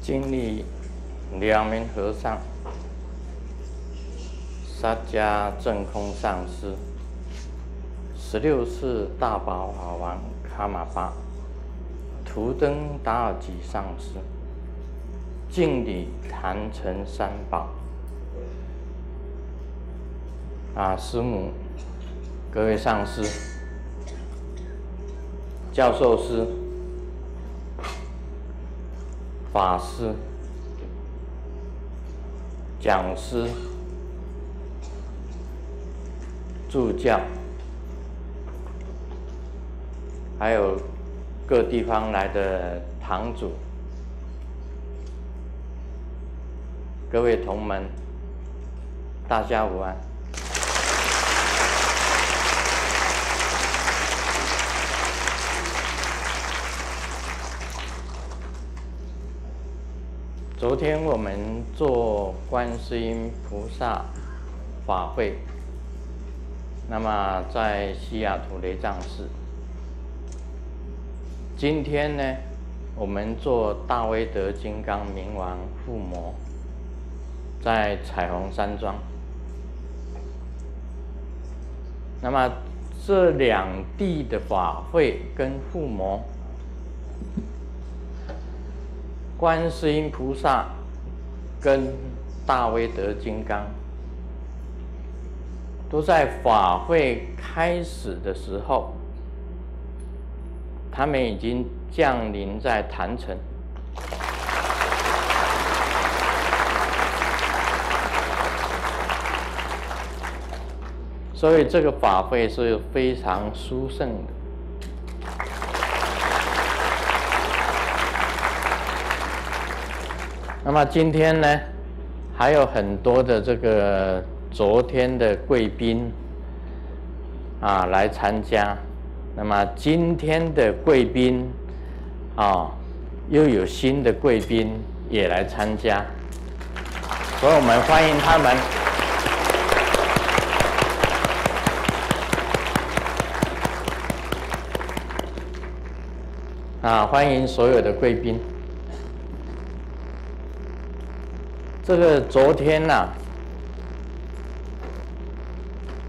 经历两名和尚、沙迦正空上师、十六世大宝法王卡玛巴、图登达尔吉上师，敬礼坛城三宝。啊，师母，各位上师、教授师。法师、讲师、助教，还有各地方来的堂主，各位同门，大家午安。昨天我们做观世音菩萨法会，那么在西雅图雷藏寺。今天呢，我们做大威德金刚明王附魔，在彩虹山庄。那么这两地的法会跟附魔。观世音菩萨跟大威德金刚，都在法会开始的时候，他们已经降临在坛城，所以这个法会是非常殊胜的。那么今天呢，还有很多的这个昨天的贵宾啊来参加。那么今天的贵宾啊，又有新的贵宾也来参加，所以我们欢迎他们。啊，欢迎所有的贵宾。这个昨天呐，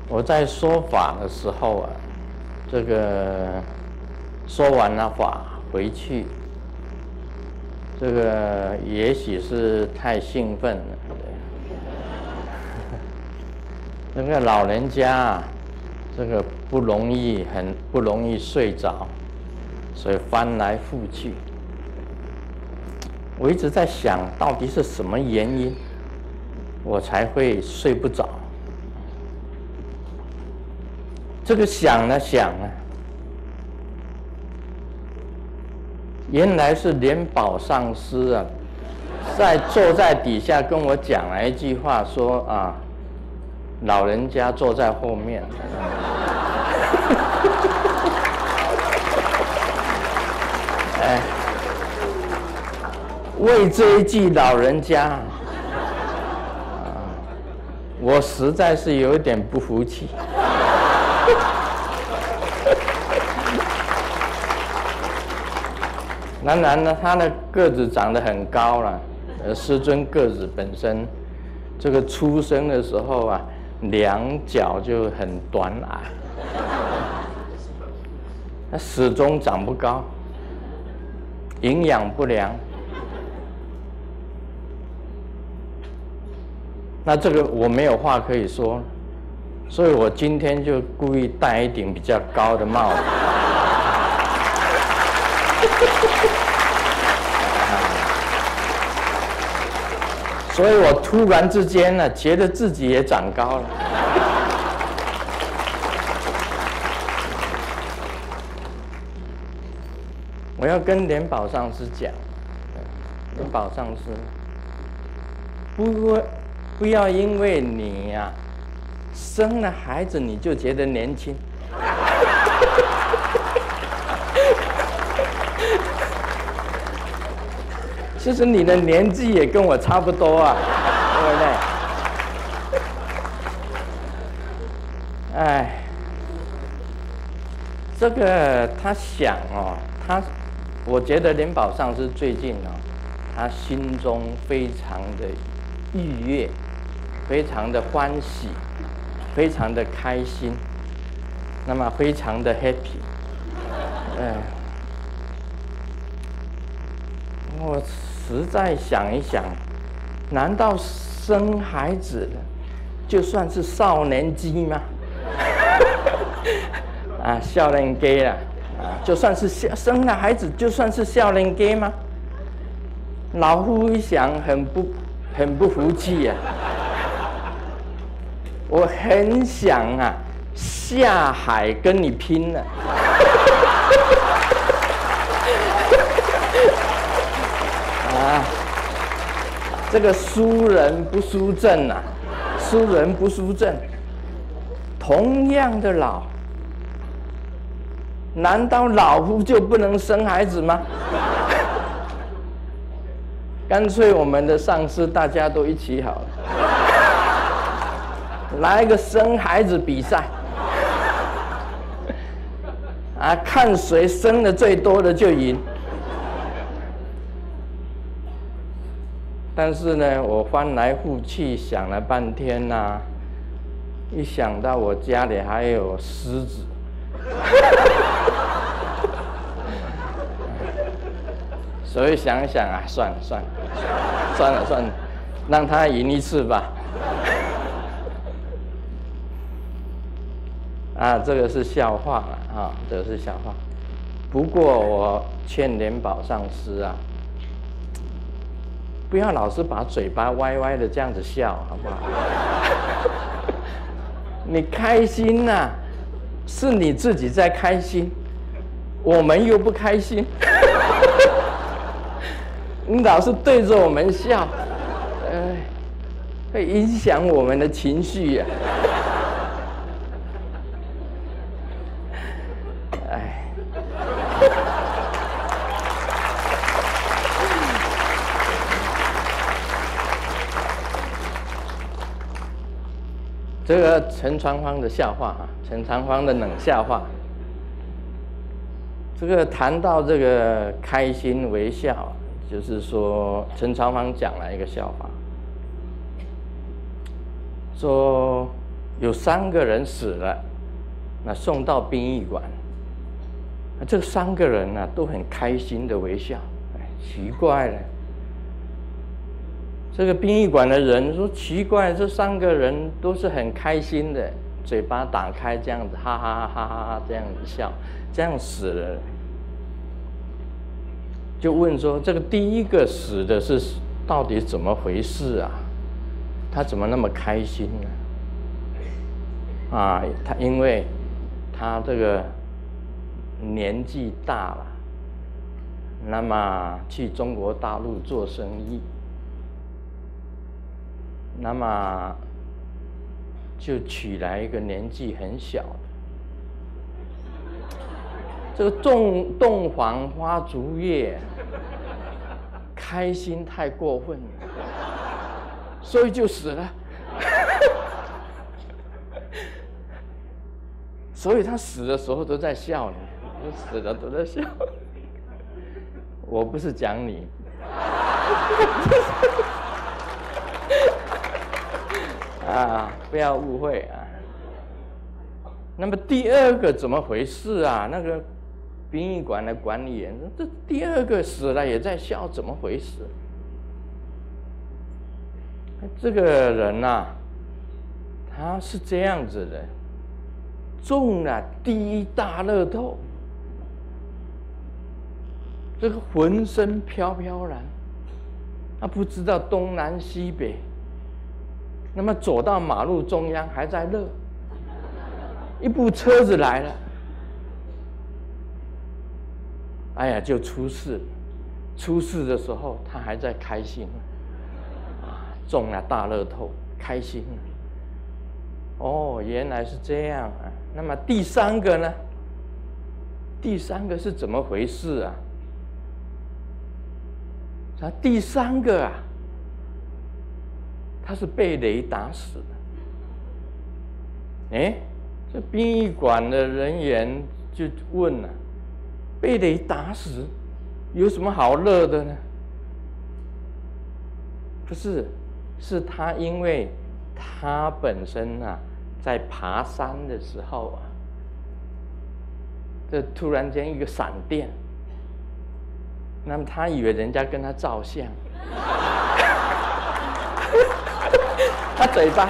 我在说法的时候啊，这个说完了法回去，这个也许是太兴奋了，那个老人家啊，这个不容易，很不容易睡着，所以翻来覆去。我一直在想到底是什么原因，我才会睡不着。这个想了想啊，原来是莲宝上师啊，在坐在底下跟我讲了一句话，说啊，老人家坐在后面。哎。为这一句老人家，我实在是有点不服气。当然呢，他的个子长得很高了，呃，师尊个子本身，这个出生的时候啊，两脚就很短矮，他始终长不高，营养不良。那这个我没有话可以说，所以我今天就故意戴一顶比较高的帽子。所以我突然之间呢，觉得自己也长高了。我要跟莲宝上师讲，莲宝上师不会。不要因为你呀生了孩子你就觉得年轻，其实你的年纪也跟我差不多啊，对不对？哎，这个他想哦，他我觉得灵宝上师最近哦，他心中非常的愉悦，非常的欢喜，非常的开心，那么非常的 happy。哎，我实在想一想，难道生孩子就算是少年机吗？啊，少年机啊，啊，就算是生了孩子，就算是少年机吗？老夫一想，很不很不服气呀！我很想啊，下海跟你拼了！啊，这个输人不输阵啊，输人不输阵。同样的老，难道老夫就不能生孩子吗？干脆我们的上司大家都一起好了，来一个生孩子比赛，啊，看谁生的最多的就赢。但是呢，我翻来覆去想了半天呐，一想到我家里还有狮子。所以想想啊，算了算了，算了算了，让他赢一次吧。啊，这个是笑话了啊，这个是笑话。不过我劝联宝上师啊，不要老是把嘴巴歪歪的这样子笑，好不好？你开心呐，是你自己在开心，我们又不开心。你老是对着我们笑，哎，会影响我们的情绪呀！这个陈传芳的笑话啊，陈传芳的冷笑话，这个谈到这个开心微笑。就是说，陈长芳讲了一个笑话，说有三个人死了，那送到殡仪馆，这三个人呢都很开心的微笑。哎，奇怪了，这个殡仪馆的人说奇怪，这三个人都是很开心的，嘴巴打开这样子，哈哈哈哈哈哈这样子笑，这样死了。就问说：“这个第一个死的是到底怎么回事啊？他怎么那么开心呢？啊，他因为他这个年纪大了，那么去中国大陆做生意，那么就娶来一个年纪很小的。”这个洞洞房花烛夜，开心太过分了，所以就死了。所以他死的时候都在笑呢，死了都在笑。我不是讲你，啊，不要误会啊。那么第二个怎么回事啊？那个。殡仪馆的管理员：“这第二个死了也在笑，怎么回事？”这个人呐，他是这样子的：中了第一大乐透，这个浑身飘飘然，他不知道东南西北。那么走到马路中央还在乐，一部车子来了。哎呀，就出事！出事的时候，他还在开心，啊，中了大乐透，开心。哦，原来是这样啊。那么第三个呢？第三个是怎么回事啊？啊第三个啊，他是被雷打死的。哎，这殡仪馆的人员就问了。被雷打死，有什么好乐的呢？不是，是他因为他本身啊，在爬山的时候啊，这突然间一个闪电，那么他以为人家跟他照相，他嘴巴，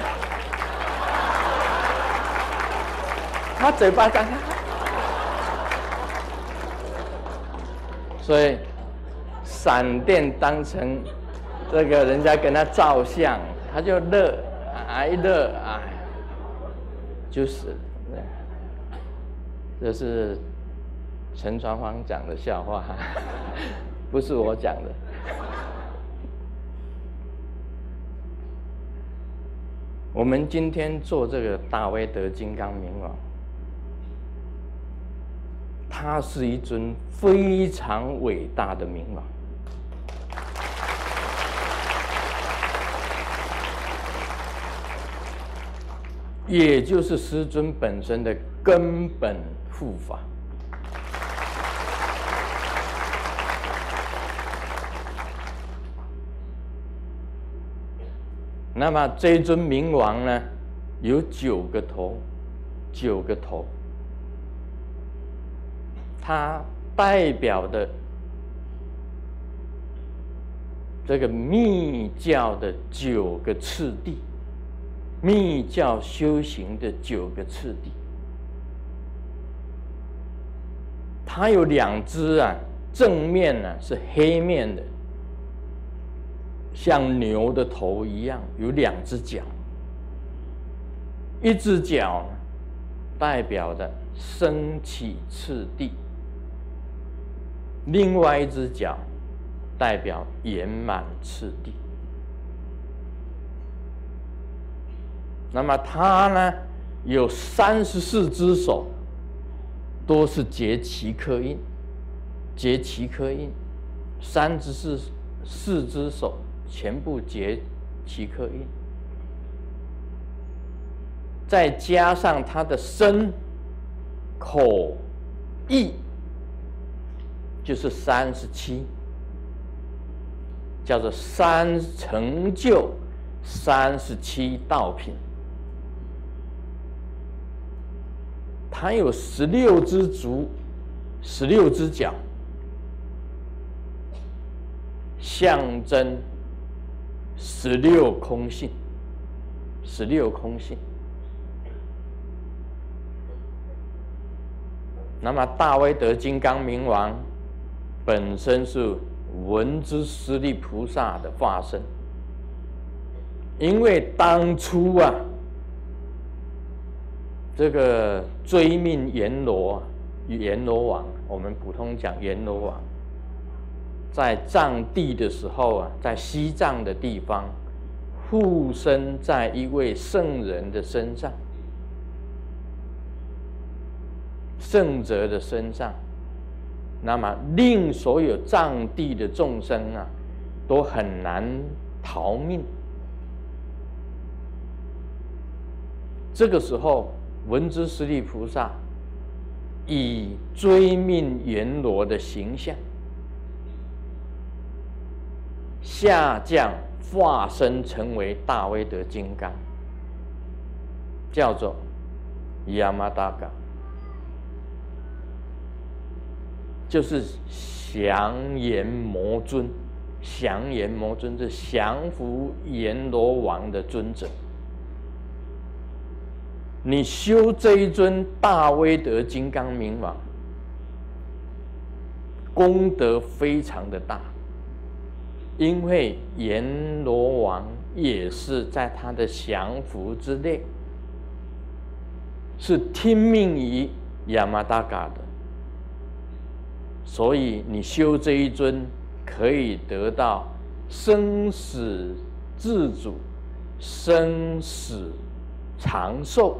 他嘴巴张开，所以闪电当成。这个人家跟他照相，他就乐，哎乐，哎，就是，这是陈传芳讲的笑话，不是我讲的。我们今天做这个大威德金刚明王，他是一尊非常伟大的明王。也就是师尊本身的根本护法。那么这尊明王呢，有九个头，九个头，它代表的这个密教的九个次第。密教修行的九个次第，它有两只啊，正面呢是黑面的，像牛的头一样，有两只脚，一只脚代表的升起次第，另外一只脚代表圆满次第。那么他呢，有三十四只手，都是结奇刻印，结奇刻印，三只四四只手全部结奇刻印，再加上他的身、口、意，就是三十七，叫做三成就三十七道品。它有十六只足，十六只脚，象征十六空性，十六空性。那么大威德金刚明王本身是文殊师利菩萨的化身，因为当初啊。这个追命阎罗啊，阎罗王，我们普通讲阎罗王，在藏地的时候啊，在西藏的地方，附身在一位圣人的身上，圣者的身上，那么令所有藏地的众生啊，都很难逃命。这个时候。文殊师利菩萨以追命阎罗的形象下降化身成为大威德金刚，叫做亚麻达嘎，就是降阎魔尊，降阎魔尊是降服阎罗王的尊者。你修这一尊大威德金刚明王，功德非常的大，因为阎罗王也是在他的降服之内，是听命于亚麻达嘎的，所以你修这一尊可以得到生死自主、生死长寿。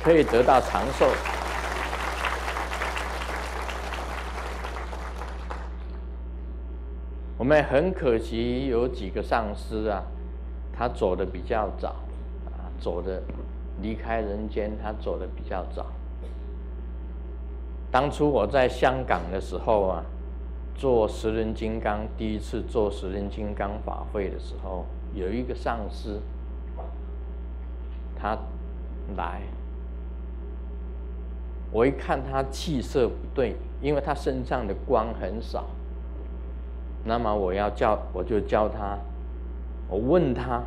可以得到长寿。我们很可惜有几个上师啊，他走的比较早，啊，走的离开人间，他走的比较早。当初我在香港的时候啊，做十人金刚，第一次做十人金刚法会的时候，有一个上师，他来，我一看他气色不对，因为他身上的光很少。那么我要叫，我就叫他，我问他，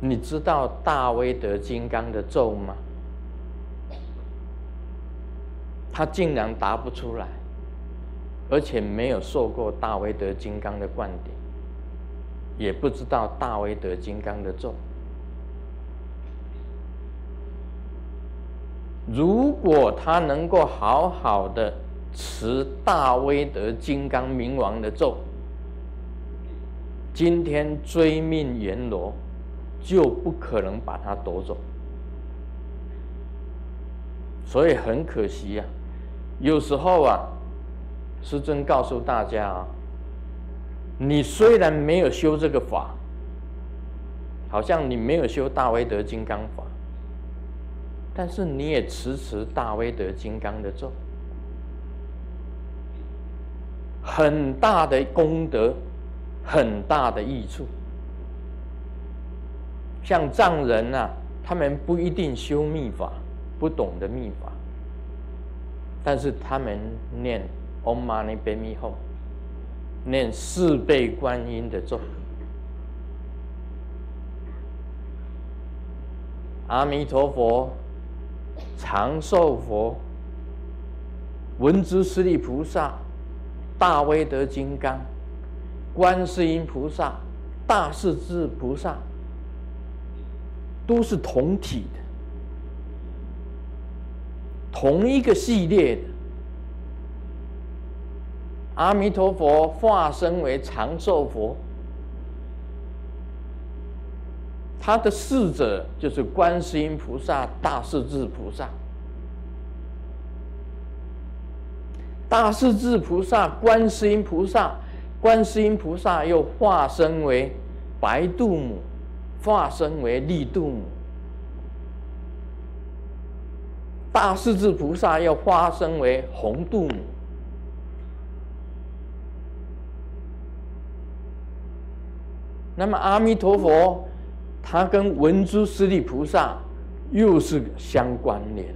你知道大威德金刚的咒吗？他竟然答不出来。而且没有受过大威德金刚的灌顶，也不知道大威德金刚的咒。如果他能够好好的持大威德金刚明王的咒，今天追命阎罗就不可能把他夺走。所以很可惜呀，有时候啊。师尊告诉大家啊，你虽然没有修这个法，好像你没有修大威德金刚法，但是你也持持大威德金刚的咒，很大的功德，很大的益处。像藏人啊，他们不一定修密法，不懂得密法，但是他们念。Om Mani p a m e h 念四倍观音的咒。阿弥陀佛，长寿佛，文殊师利菩萨，大威德金刚，观世音菩萨，大势至菩萨，都是同体的，同一个系列的。阿弥陀佛化身为长寿佛，他的侍者就是观世音菩萨、大势至菩萨。大势至菩萨、观世音菩萨、观世音菩萨又化身为白度母，化身为绿度母。大势至菩萨又化身为红度母。那么阿弥陀佛，他跟文殊师利菩萨又是相关联。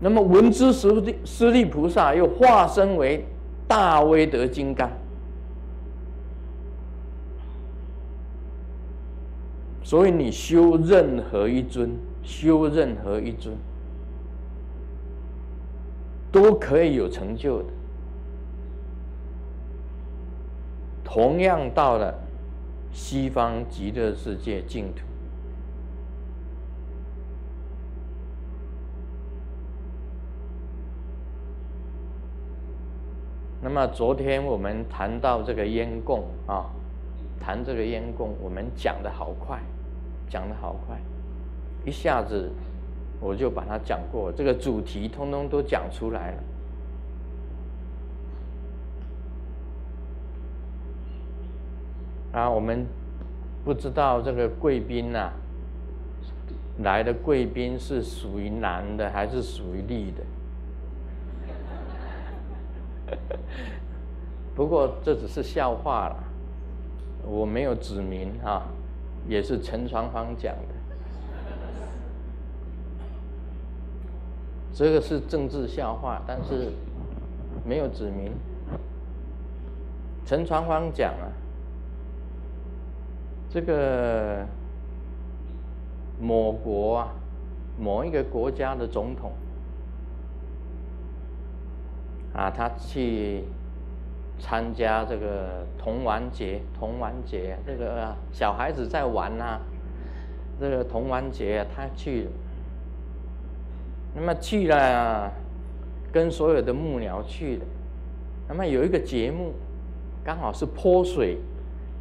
那么文殊师利师利菩萨又化身为大威德金刚，所以你修任何一尊，修任何一尊，都可以有成就的。同样到了西方极乐世界净土，那么昨天我们谈到这个烟供啊，谈这个烟供，我们讲的好快，讲的好快，一下子我就把它讲过，这个主题通通都讲出来了。啊，我们不知道这个贵宾呐，来的贵宾是属于男的还是属于女的？不过这只是笑话了，我没有指名啊，也是陈传芳讲的，这个是政治笑话，但是没有指名。陈传芳讲啊。这个某国啊，某一个国家的总统啊，他去参加这个童玩节，童玩节，这个小孩子在玩呐，这个童玩节他去，那么去了，跟所有的木鸟去的，那么有一个节目，刚好是泼水。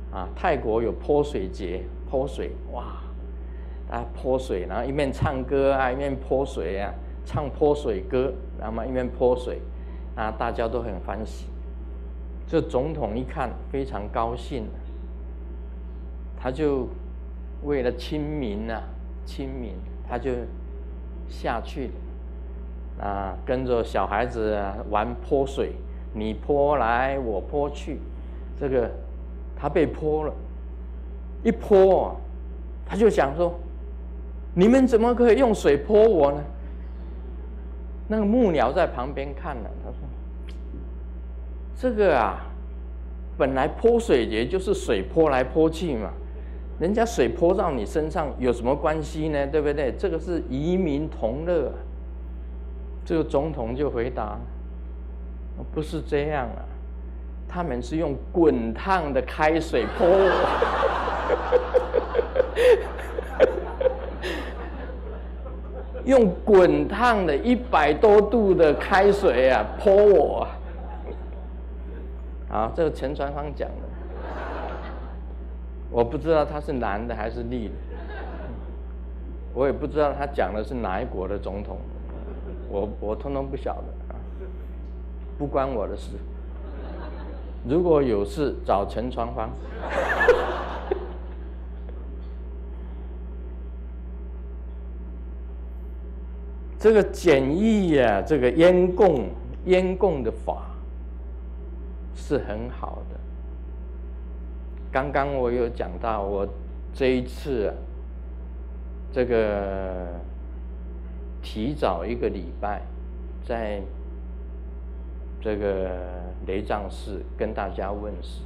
啊，泰国有泼水节，泼水哇，啊泼水，然后一面唱歌啊，一面泼水啊，唱泼水歌，然后一面泼水，啊，大家都很欢喜。这总统一看非常高兴，他就为了亲民啊，亲民，他就下去。啊，跟着小孩子玩泼水，你泼来我泼去，这个他被泼了，一泼，他就想说，你们怎么可以用水泼我呢？那个木鸟在旁边看了，这个啊，本来泼水也就是水泼来泼去嘛。人家水泼到你身上有什么关系呢？对不对？这个是移民同乐。这个总统就回答：“不是这样啊，他们是用滚烫的开水泼我，用滚烫的一百多度的开水啊泼我。”，啊这个陈传芳讲的。我不知道他是男的还是女的，我也不知道他讲的是哪一国的总统，我我通通不晓得啊，不关我的事。如果有事找陈传芳。这个简易呀，这个烟供烟供的法是很好的。刚刚我有讲到，我这一次啊这个提早一个礼拜，在这个雷藏寺跟大家问世，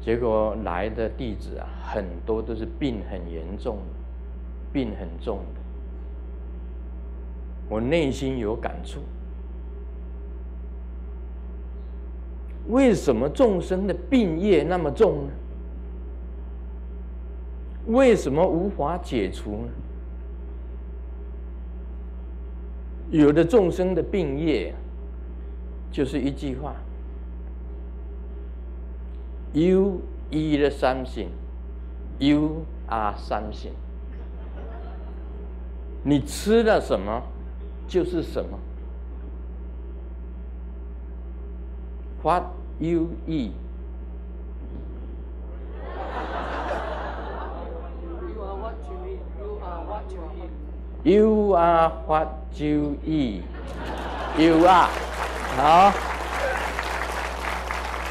结果来的弟子啊，很多都是病很严重的，病很重的，我内心有感触。为什么众生的病业那么重呢？为什么无法解除呢？有的众生的病业，就是一句话：“You eat something, you are something。”你吃了什么，就是什么。What you eat? You are what you eat. You are 好，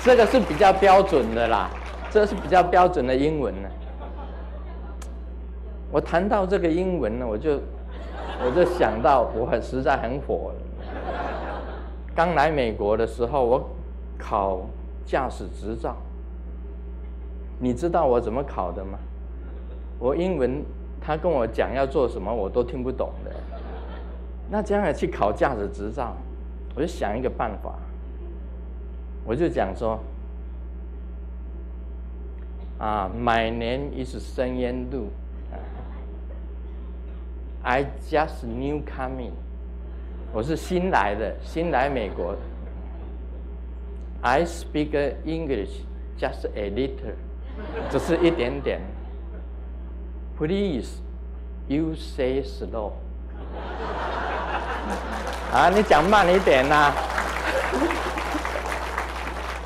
这个是比较标准的啦，这是比较标准的英文呢。我谈到这个英文呢，我就我就想到我很实在很火。刚来美国的时候，我。考驾驶执照，你知道我怎么考的吗？我英文他跟我讲要做什么，我都听不懂的。那将来去考驾驶执照，我就想一个办法，我就讲说，啊，My name is 申烟路，I just new coming，我是新来的，新来美国。I speak English just a little，只是一点点。Please, you say slow。啊，你讲慢一点呐。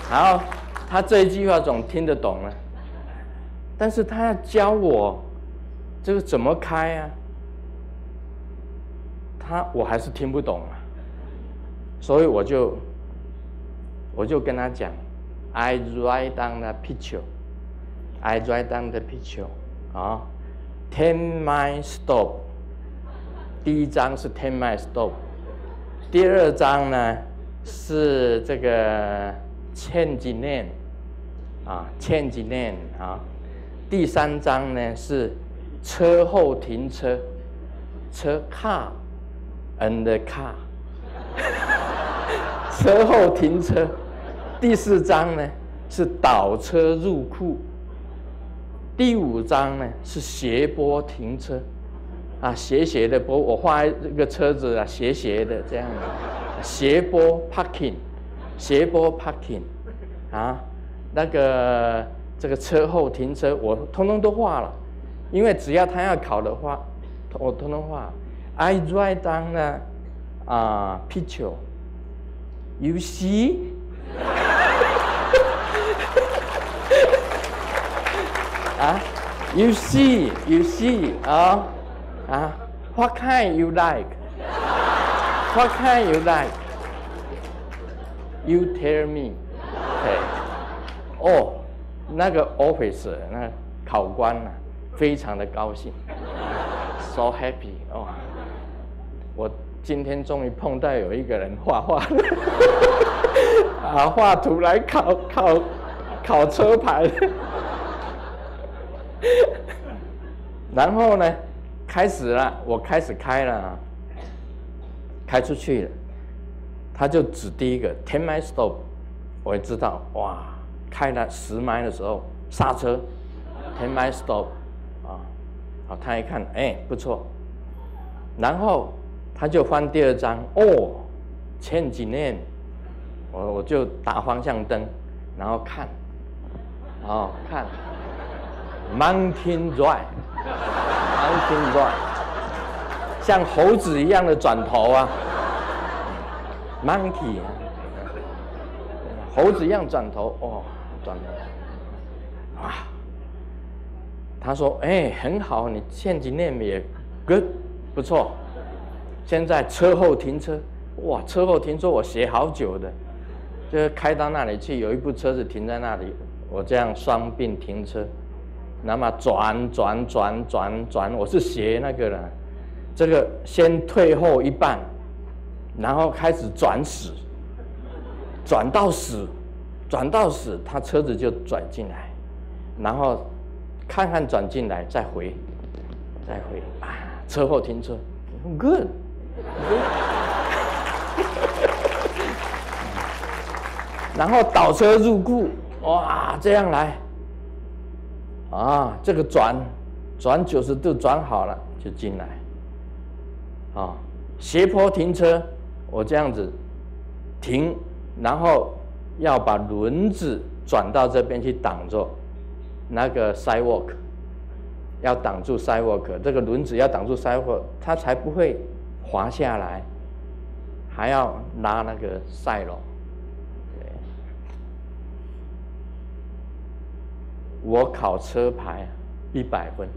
好，他这一句话总听得懂了，但是他要教我这个怎么开啊？他我还是听不懂啊，所以我就。我就跟他讲，I write down the picture. I write down the picture. 啊，ten mile stop. 第一张是 ten mile stop. 第二张呢是这个 change lane. 啊，change lane. 啊，第三张呢是车后停车，车 car and car. 车后停车。第四章呢是倒车入库，第五章呢是斜坡停车，啊斜斜的坡，我画一个车子啊斜斜的这样。子，斜坡 parking，斜坡 parking，啊那个这个车后停车我通通都画了，因为只要他要考的话，我通通画。I write down 呢啊 picture，you see。啊，You see, you see 啊啊，What kind you like？What kind you like? You tell me. 对，哦，那个 officer 那考官呢，非常的高兴，so happy 哦，我今天终于碰到有一个人画画，啊，画图来考考考车牌，然后呢，开始了，我开始开了，开出去了，他就指第一个 ten mile stop，我也知道，哇，开了十迈的时候刹车，ten mile stop，啊，好，他一看，哎，不错，然后他就翻第二张，哦，前几年，我我就打方向灯，然后看，哦，看，mountain drive，mountain drive，像猴子一样的转头啊，monkey 啊，猴子一样转头，哦，转头，啊，他说，哎，很好，你前几年也 good，不错。现在车后停车，哇！车后停车我学好久的，就是开到那里去，有一部车子停在那里，我这样双并停车，那么转转转转转，我是学那个了，这个先退后一半，然后开始转死，转到死，转到死，他车子就转进来，然后看看转进来再回，再回啊，车后停车，good。然后倒车入库，哇，这样来，啊，这个转转九十度转好了就进来，啊，斜坡停车，我这样子停，然后要把轮子转到这边去挡住那个 sidewalk，要挡住 sidewalk，这个轮子要挡住 sidewalk，它才不会。滑下来，还要拉那个赛龙。我考车牌一百分。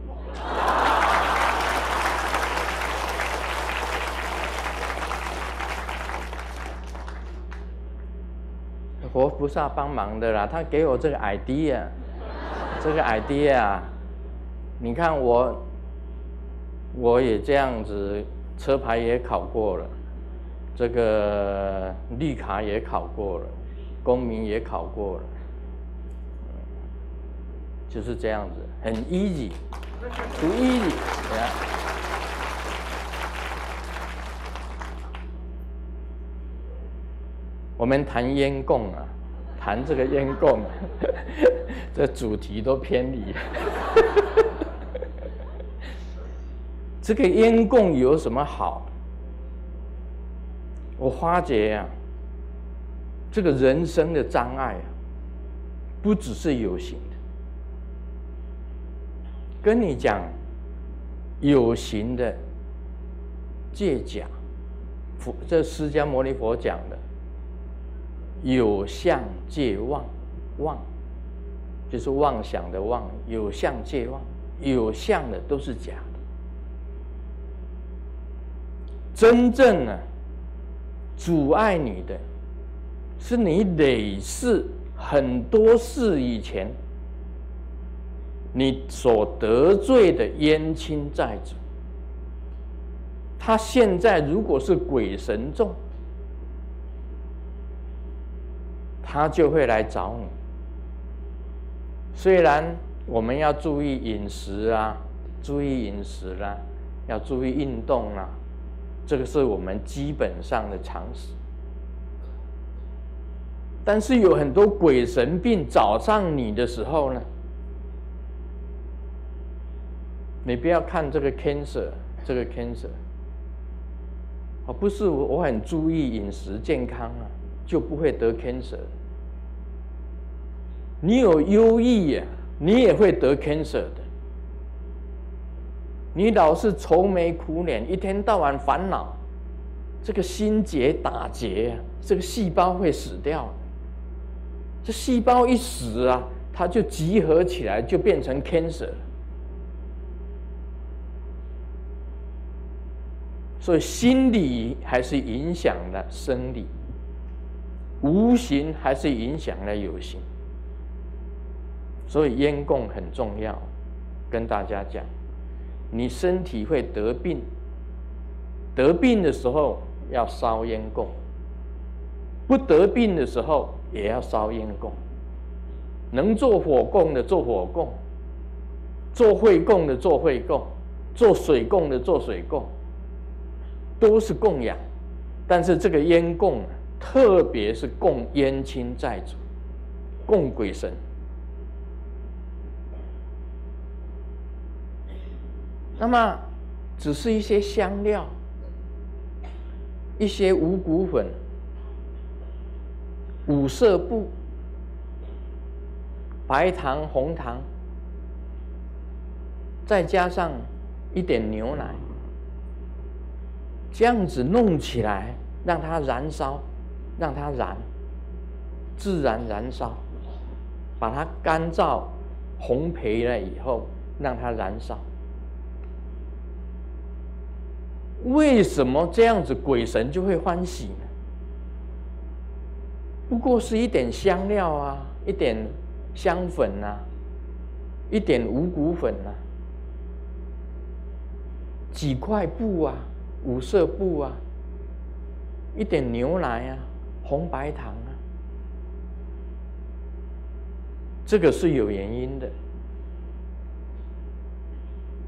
活菩萨帮忙的啦，他给我这个 idea，这个 idea，你看我，我也这样子。车牌也考过了，这个绿卡也考过了，公民也考过了，就是这样子，很 easy，不 easy，我们谈烟供啊，谈这个烟供，这主题都偏离。这个烟供有什么好？我发觉呀，这个人生的障碍啊，不只是有形。跟你讲，有形的借假，佛这释迦牟尼佛讲的，有相借妄，妄就是妄想的妄，有相借妄，有相的都是假的。真正呢，阻碍你的，是你累世很多事以前，你所得罪的冤亲债主。他现在如果是鬼神众，他就会来找你。虽然我们要注意饮食啊，注意饮食啦，要注意运动啦。这个是我们基本上的常识，但是有很多鬼神病找上你的时候呢，你不要看这个 cancer，这个 cancer，哦，不是我我很注意饮食健康啊，就不会得 cancer。你有忧郁呀，你也会得 cancer 的。你老是愁眉苦脸，一天到晚烦恼，这个心结打结，这个细胞会死掉。这细胞一死啊，它就集合起来，就变成 cancer。所以心理还是影响了生理，无形还是影响了有形。所以烟供很重要，跟大家讲，你身体会得病，得病的时候要烧烟供，不得病的时候也要烧烟供。能做火供的做火供，做会供的做会供，做水供的做水供，都是供养。但是这个烟供，特别是供烟亲债主，供鬼神。那么，只是一些香料，一些五谷粉、五色布、白糖、红糖，再加上一点牛奶，这样子弄起来，让它燃烧，让它燃，自然燃烧，把它干燥、烘焙了以后，让它燃烧。为什么这样子鬼神就会欢喜呢？不过是一点香料啊，一点香粉呐，一点五谷粉呐，几块布啊，五色布啊，一点牛奶啊，红白糖啊，这个是有原因的，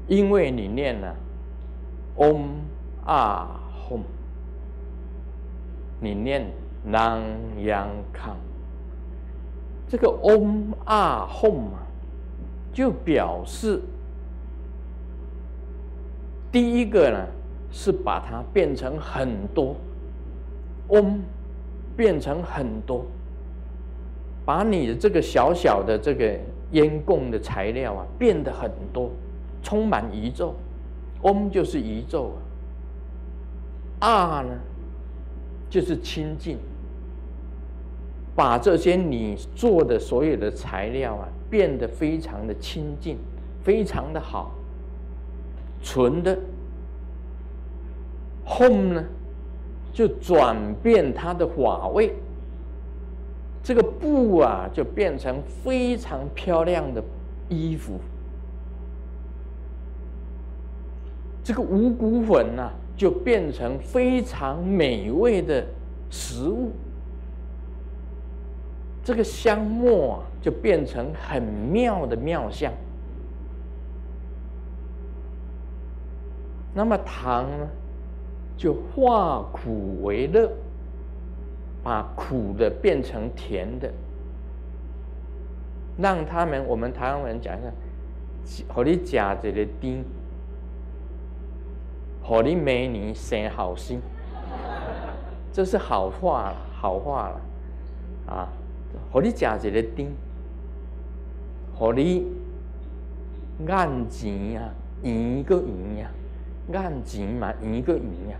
因为你念了嗡。啊吽，你念南阳康，这个嗡啊吽啊，就表示第一个呢是把它变成很多，嗡变成很多，把你的这个小小的这个烟供的材料啊变得很多，充满宇宙，嗡就是宇宙啊。啊呢，就是清净，把这些你做的所有的材料啊，变得非常的清净，非常的好，纯的。Home 呢，就转变它的法味，这个布啊，就变成非常漂亮的衣服。这个五谷粉呐。就变成非常美味的食物，这个香末就变成很妙的妙香。那么糖呢，就化苦为乐，把苦的变成甜的，让他们我们台湾人讲一下，和你夹这个丁。和你每年生好心，这是好话，好话了，啊！和你食一个丁，和你按钱啊，圆个圆啊，按钱嘛，一个圆啊，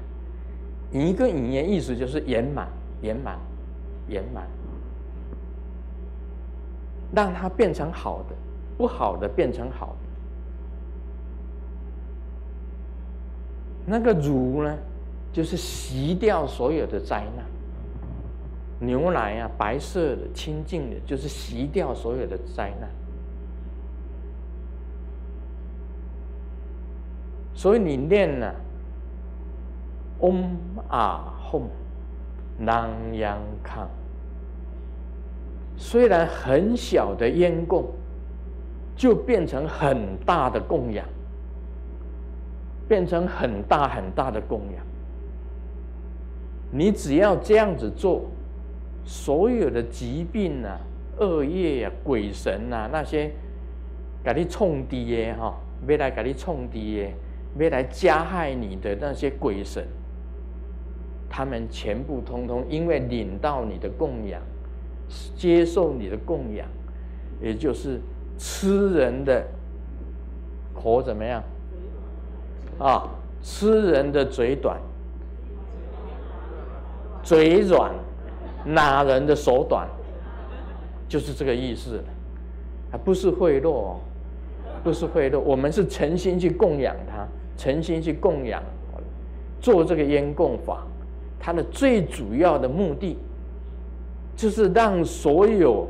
一个圆的意思就是圆满、圆满、圆满，让它变成好的，不好的变成好的。那个乳呢，就是洗掉所有的灾难。牛奶啊，白色的、清净的，就是洗掉所有的灾难。所以你念呢，嗡啊吽，南洋康。虽然很小的烟供，就变成很大的供养。变成很大很大的供养，你只要这样子做，所有的疾病啊、恶业啊、鬼神啊那些，给你冲低耶哈，未来给你冲低耶，没来加害你的那些鬼神，他们全部通通因为领到你的供养，接受你的供养，也就是吃人的口怎么样？啊，吃人的嘴短，嘴软，拿人的手短，就是这个意思，啊，不是贿赂，不是贿赂，我们是诚心去供养他，诚心去供养，做这个烟供法，它的最主要的目的，就是让所有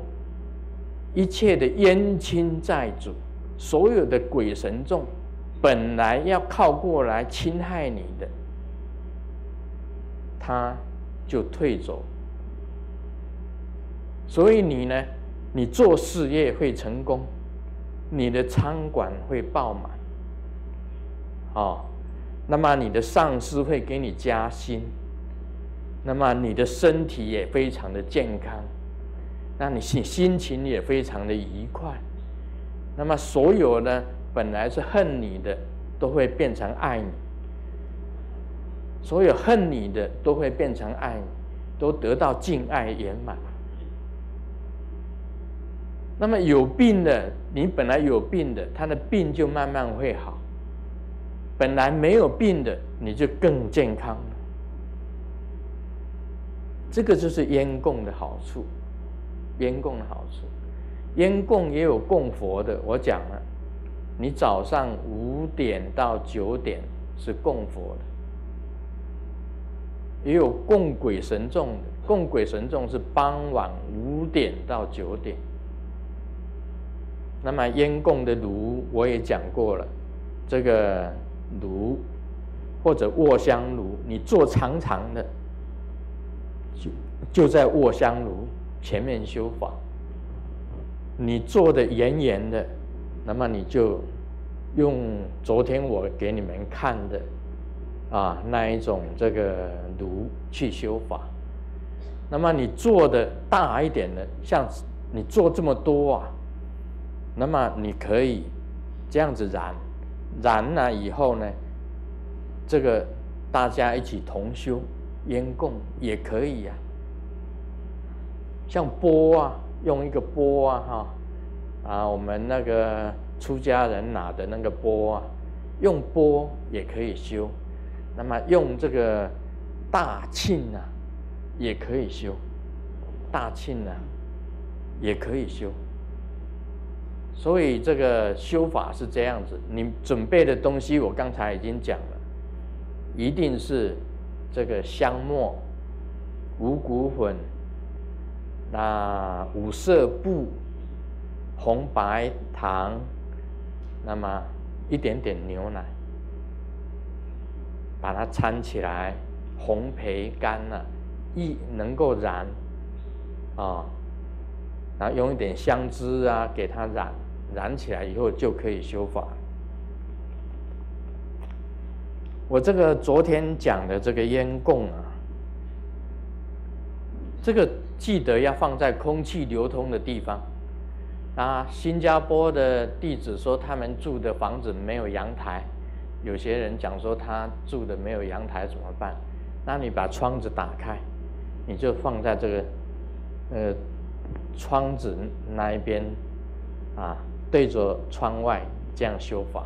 一切的冤亲债主，所有的鬼神众，本来要靠过来侵害你的，他就退走。所以你呢，你做事业会成功，你的餐馆会爆满，哦。那么你的上司会给你加薪，那么你的身体也非常的健康，那你心心情也非常的愉快，那么所有呢本来是恨你的都会变成爱你，所有恨你的都会变成爱你，都得到敬爱圆满。那么有病的，你本来有病的，他的病就慢慢会好。本来没有病的，你就更健康了。这个就是烟供的好处，烟供的好处，烟供也有供佛的。我讲了，你早上五点到九点是供佛的，也有供鬼神众的。供鬼神众是傍晚五点到九点。那么烟供的炉我也讲过了，这个。炉或者卧香炉，你做长长的，就就在卧香炉前面修法。你做的严严的，那么你就用昨天我给你们看的啊那一种这个炉去修法。那么你做的大一点的，像你做这么多啊，那么你可以这样子燃。燃了以后呢，这个大家一起同修烟供也可以呀。像钵啊，用一个钵啊，哈啊，我们那个出家人拿的那个钵啊，用钵也可以修。那么用这个大庆啊，也可以修，大庆啊，也可以修。所以这个修法是这样子，你准备的东西我刚才已经讲了，一定是这个香末、五谷粉、那五色布、红白糖，那么一点点牛奶，把它掺起来，红培干了，一能够燃，啊，然后用一点香脂啊给它染。染起来以后就可以修法。我这个昨天讲的这个烟供啊，这个记得要放在空气流通的地方。啊，新加坡的弟子说他们住的房子没有阳台，有些人讲说他住的没有阳台怎么办？那你把窗子打开，你就放在这个呃窗子那一边啊。对着窗外这样修法。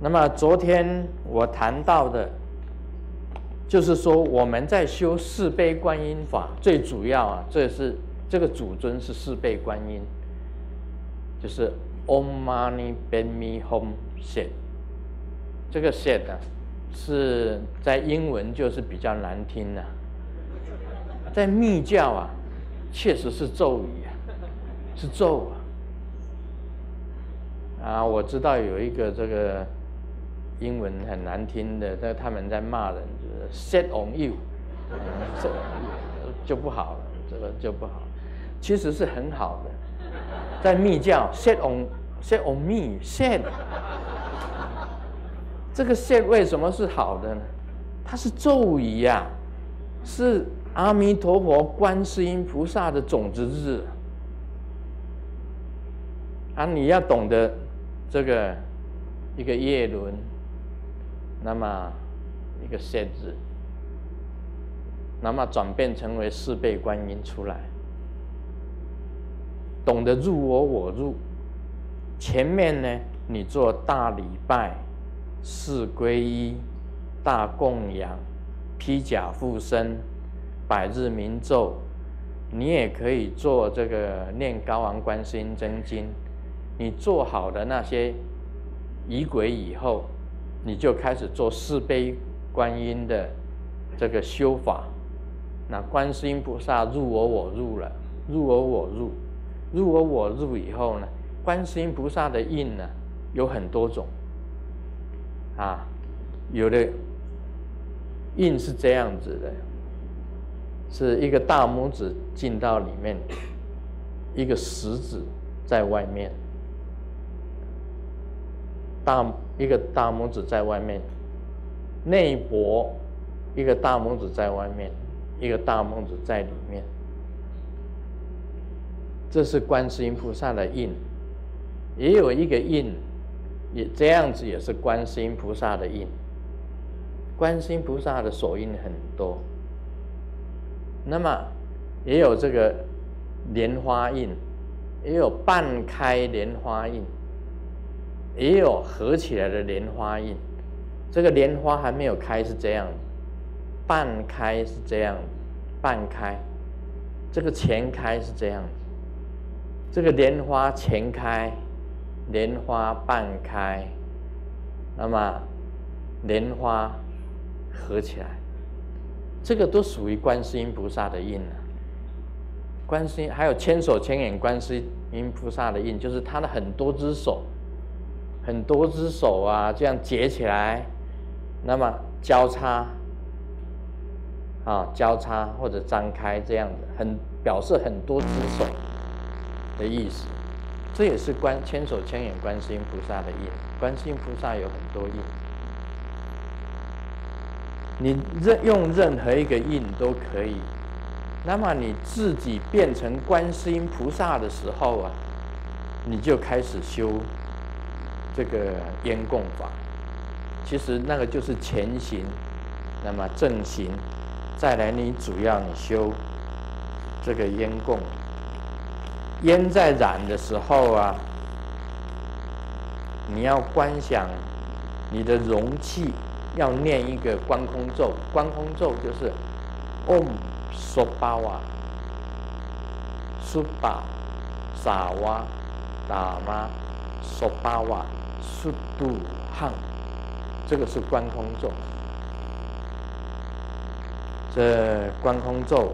那么昨天我谈到的，就是说我们在修四倍观音法，最主要啊，这是这个主尊是四倍观音，就是 Om Mani p a m e Hum Sat。这个 Sat 啊，是在英文就是比较难听的。在密教啊，确实是咒语啊，是咒啊。啊，我知道有一个这个英文很难听的，在他们在骂人，就是 “set on you”，就不好了，这个就不好。其实是很好的，在密教 “set on”，“set on me”，“set”。这个 “set” 为什么是好的呢？它是咒语呀，是。阿弥陀佛，观世音菩萨的种子日啊！你要懂得这个一个叶轮，那么一个 set 字，那么转变成为四倍观音出来，懂得入我我入。前面呢，你做大礼拜、四皈依、大供养、披甲护身。百日明咒，你也可以做这个念高昂观世音真经。你做好的那些仪轨以后，你就开始做四悲观音的这个修法。那观世音菩萨入我我入了，入我我入，入我我入以后呢，观世音菩萨的印呢有很多种，啊，有的印是这样子的，是一个大拇指进到里面，一个食指在外面，大一个大拇指在外面，内脖一个大拇指在外面。一个大拇指在里面，这是观世音菩萨的印，也有一个印，也这样子也是观世音菩萨的印。观世音菩萨的手印很多，那么也有这个莲花印，也有半开莲花印，也有合起来的莲花印。这个莲花还没有开是这样。半开是这样，半开，这个前开是这样，这个莲花前开，莲花半开，那么莲花合起来，这个都属于观世音菩萨的印啊。观世音还有千手千眼观世音菩萨的印，就是他的很多只手，很多只手啊，这样结起来，那么交叉。啊，交叉或者张开这样的，很表示很多只手的意思。这也是观千手千眼观世音菩萨的印。观世音菩萨有很多印，你任用任何一个印都可以。那么你自己变成观世音菩萨的时候啊，你就开始修这个烟供法。其实那个就是前行，那么正行。再来，你主要你修这个烟供，烟在燃的时候啊，你要观想你的容器要念一个观空咒，观空咒就是 Om s o b a w a Suba Sawa Dama s o b a w a Sudu Han，这个是观空咒。这观空咒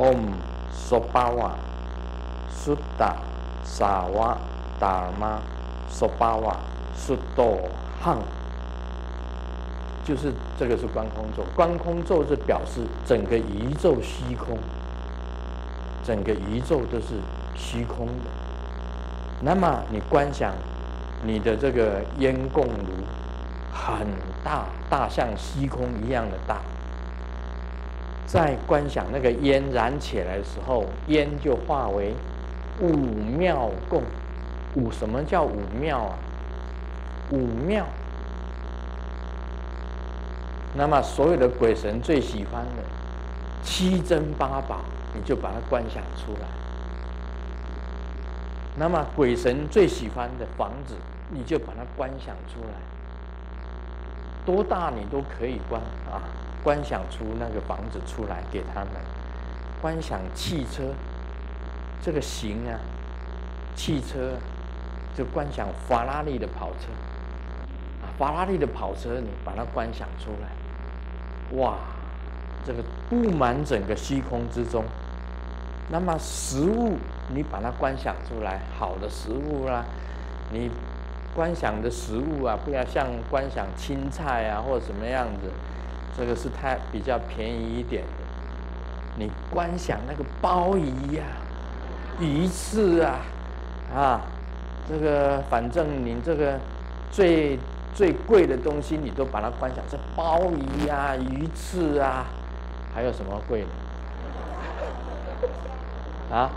Om Sopawa Sutta Sawa Dharma Sopawa Sutto Hang，就是这个是观空咒。观空咒是表示整个宇宙虚空，整个宇宙都是虚空的。那么你观想你的这个烟供炉很大，大像虚空一样的大。在观想那个烟燃起来的时候，烟就化为五妙供。五什么叫五妙啊？五妙。那么所有的鬼神最喜欢的七珍八宝，你就把它观想出来。那么鬼神最喜欢的房子，你就把它观想出来，多大你都可以观啊，观想出那个房子出来给他们。观想汽车，这个型啊，汽车就观想法拉利的跑车，啊，法拉利的跑车你把它观想出来，哇，这个布满整个虚空之中。那么食物，你把它观想出来，好的食物啦，你观想的食物啊，不要像观想青菜啊或者什么样子，这个是太比较便宜一点的。你观想那个鲍鱼呀、鱼翅啊，啊，这个反正你这个最最贵的东西，你都把它观想这鲍鱼呀、鱼翅啊，还有什么贵的？啊，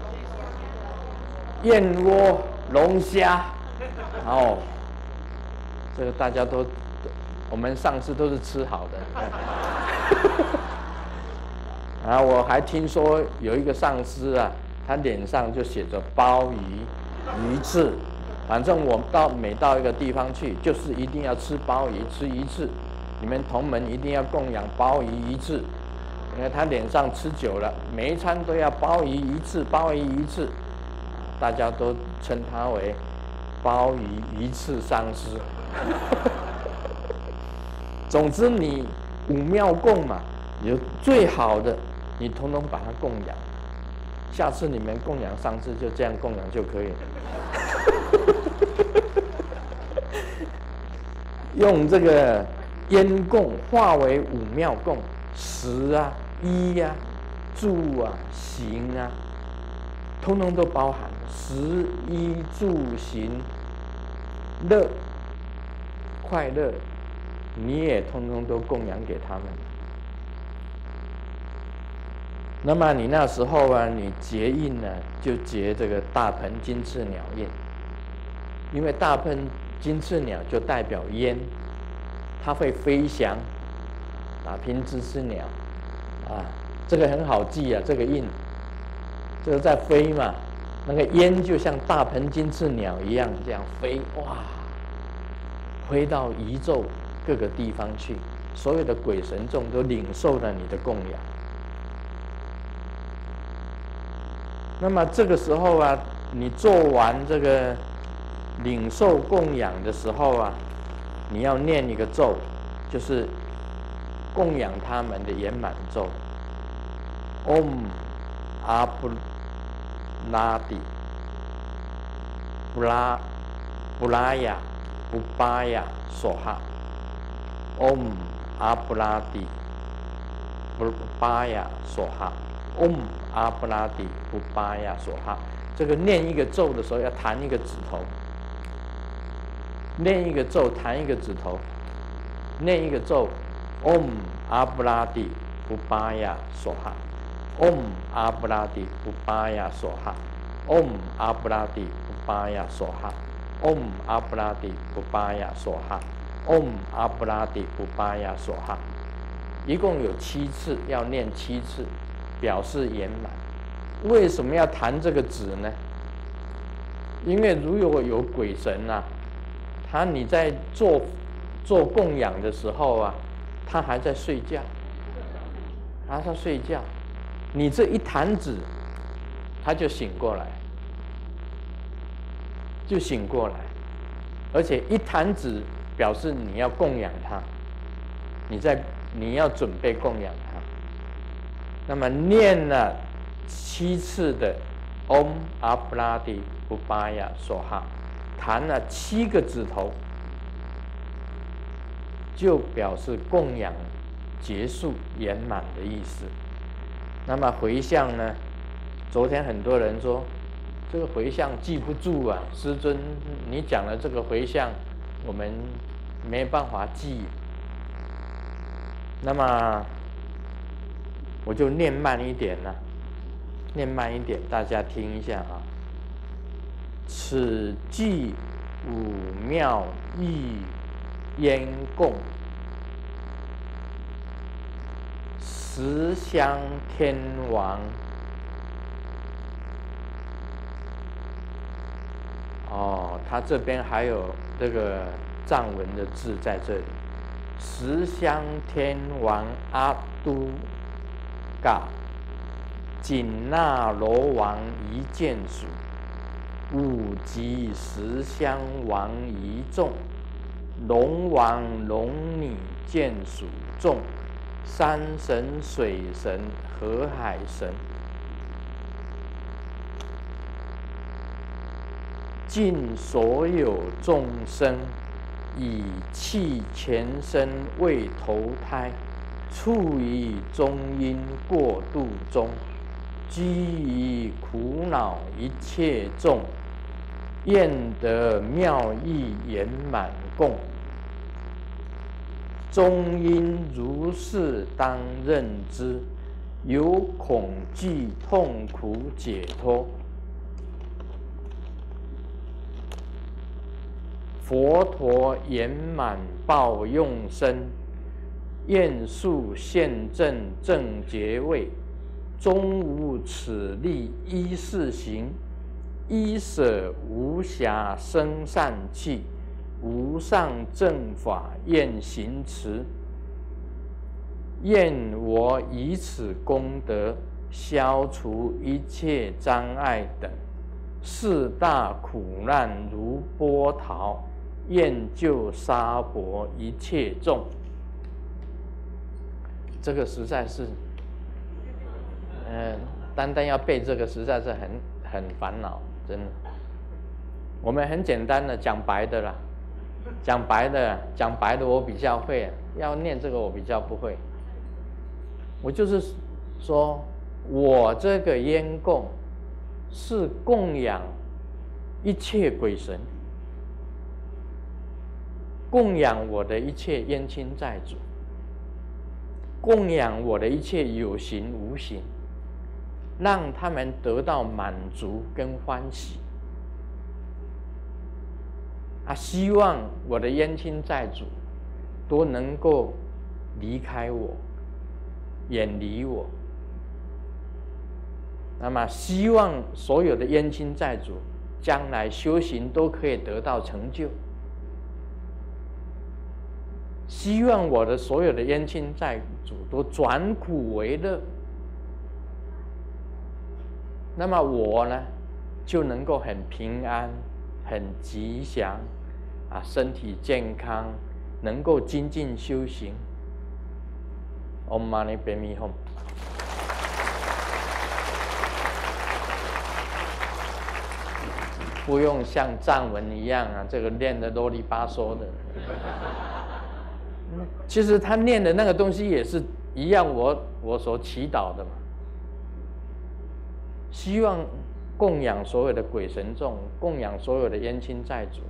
燕窝、龙虾，哦，这个大家都，我们上次都是吃好的。然后我还听说有一个上司啊，他脸上就写着鲍鱼、鱼翅，反正我到每到一个地方去，就是一定要吃鲍鱼，吃鱼翅。你们同门一定要供养鲍鱼、鱼翅，因为他脸上吃久了，每一餐都要鲍鱼鱼翅，鲍鱼鱼翅，大家都称他为鲍鱼一次丧尸。总之，你五庙供嘛，有最好的，你通通把它供养。下次你们供养上次就这样供养就可以了。用这个烟供化为五庙供，食啊、衣呀、住啊、行啊，通通都包含食、衣、住、行、乐、快乐，你也通通都供养给他们。那么你那时候啊，你结印呢，就结这个大鹏金翅鸟印，因为大鹏金翅鸟就代表烟，它会飞翔，打拼金翅鸟，啊，这个很好记啊，这个印，这个在飞嘛，那个烟就像大鹏金翅鸟一样这样飞，哇，飞到宇宙。各个地方去，所有的鬼神众都领受了你的供养。那么这个时候啊，你做完这个领受供养的时候啊，你要念一个咒，就是供养他们的圆满咒。Om 阿布拉底布拉布拉雅。布巴雅索哈。Om Abra Di Bubaya Soha。Om Abra Di Bubaya Soha。这个念一个咒的时候要弹一个指头，念一个咒弹一个指头，念一个咒，Om Abra Di Bubaya Soha。Om Abra Di Bubaya Soha。Om Abra Di Bubaya Soha。Om Abra Di Bubaya Soha。，Om 阿布拉底布巴亚索哈，Om 阿布拉底布巴亚索哈，Om 阿布拉底布巴亚索哈，一共有七次，要念七次。表示圆满，为什么要弹这个纸呢？因为如果有鬼神呐，他你在做做供养的时候啊，他还在睡觉，他在睡觉，你这一弹纸，他就醒过来，就醒过来，而且一弹纸表示你要供养他，你在你要准备供养他。那么念了七次的 Om 阿布拉迪布巴亚索哈，弹了七个指头，就表示供养结束圆满的意思。那么回向呢？昨天很多人说这个回向记不住啊，师尊，你讲的这个回向我们没有办法记。那么。我就念慢一点了，念慢一点，大家听一下啊。此即五妙意烟供，十香天王。哦，他这边还有这个藏文的字在这里，十香天王阿都。嘎，紧那罗王一剑属，五级十香王一众，龙王龙女剑属众，山神水神河海神，尽所有众生，以弃前身为投胎。处于中阴过度中，居于苦恼一切众，愿得妙意圆满供。中阴如是当认知，有恐惧痛苦解脱。佛陀圆满报用身。愿速现正正觉位，终无此力一世行，一舍无暇生善气，无上正法愿行持。愿我以此功德消除一切障碍等四大苦难如波涛，愿救沙婆一切众。这个实在是，嗯，单单要背这个实在是很很烦恼，真的。我们很简单的讲白的啦，讲白的讲白的我比较会，要念这个我比较不会。我就是说，我这个烟供是供养一切鬼神，供养我的一切冤亲债主。供养我的一切有形无形，让他们得到满足跟欢喜。啊，希望我的冤亲债主都能够离开我，远离我。那么，希望所有的冤亲债主将来修行都可以得到成就。希望我的所有的冤亲债主都转苦为乐，那么我呢，就能够很平安、很吉祥，啊，身体健康，能够精进修行。Om Mani Padme Hum。不用像藏文一样啊，这个念的啰里吧嗦的。其实他念的那个东西也是一样，我我所祈祷的嘛，希望供养所有的鬼神众，供养所有的冤亲债主，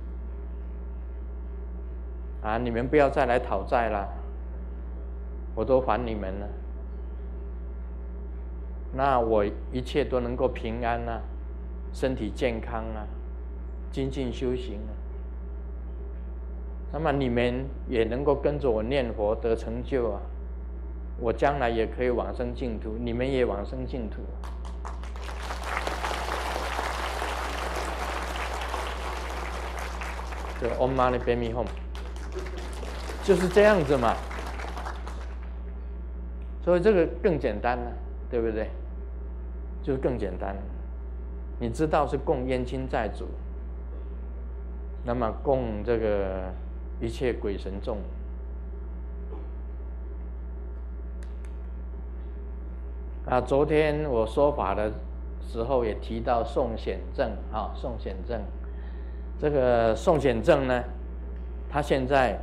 啊，你们不要再来讨债了，我都还你们了，那我一切都能够平安啊，身体健康啊，精进修行啊。那么你们也能够跟着我念佛得成就啊！我将来也可以往生净土，你们也往生净土。对 Om Mani p a m e Hum，就是这样子嘛。所以这个更简单了，对不对？就是更简单。你知道是供冤亲债主，那么供这个。一切鬼神众啊！昨天我说法的时候也提到宋显正啊，宋显正，这个宋显正呢，他现在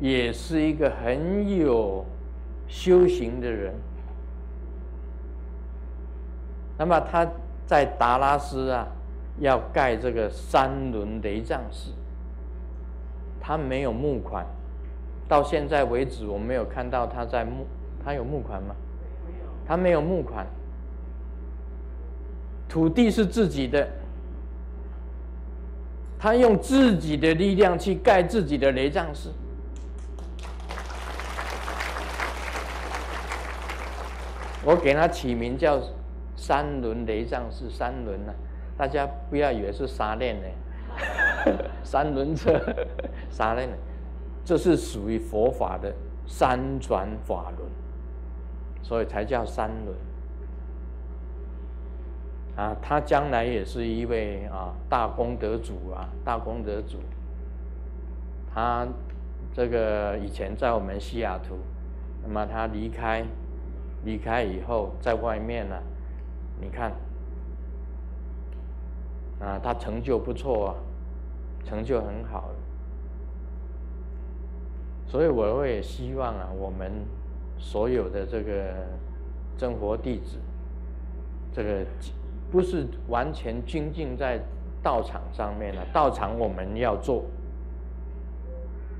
也是一个很有修行的人。那么他在达拉斯啊，要盖这个三轮雷藏寺。他没有募款，到现在为止，我没有看到他在募。他有募款吗？他没有募款。土地是自己的，他用自己的力量去盖自己的雷藏寺。我给他起名叫三轮雷藏寺，三轮啊，大家不要以为是沙链呢。三轮车，啥呢？这是属于佛法的三转法轮，所以才叫三轮。啊，他将来也是一位啊大功德主啊，大功德主。他这个以前在我们西雅图，那么他离开，离开以后在外面呢，你看，啊，他成就不错啊。成就很好，所以我也希望啊，我们所有的这个真佛弟子，这个不是完全精进在道场上面了。道场我们要做，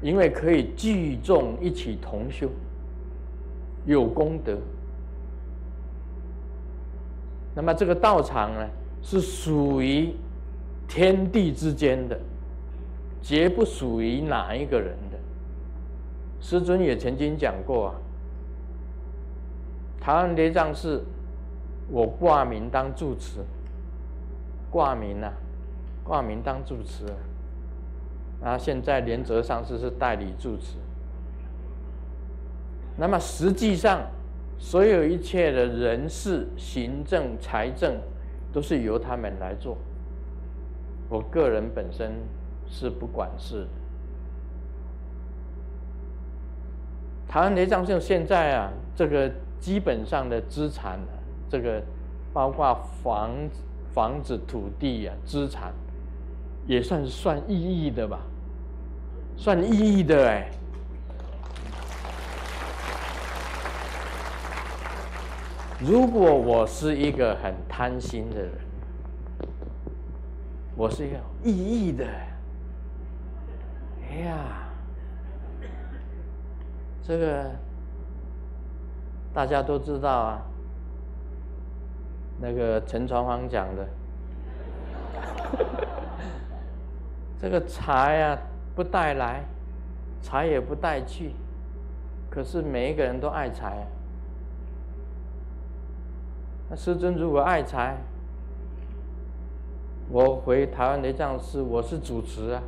因为可以聚众一起同修，有功德。那么这个道场呢，是属于天地之间的。绝不属于哪一个人的。师尊也曾经讲过啊，台湾雷藏寺，我挂名当住持，挂名啊，挂名当住持，啊，现在连泽上师是代理住持，那么实际上，所有一切的人事、行政、财政，都是由他们来做。我个人本身是不管事。台湾雷藏性现在啊，这个基本上的资产，这个包括房子房子、土地啊，资产也算是算意义的吧，算意义的哎。如果我是一个很贪心的人，我是一个意义的，哎呀。这个大家都知道啊，那个陈传芳讲的，这个财啊不带来，财也不带去，可是每一个人都爱财。那师尊如果爱财，我回台湾雷藏寺，我是主持啊。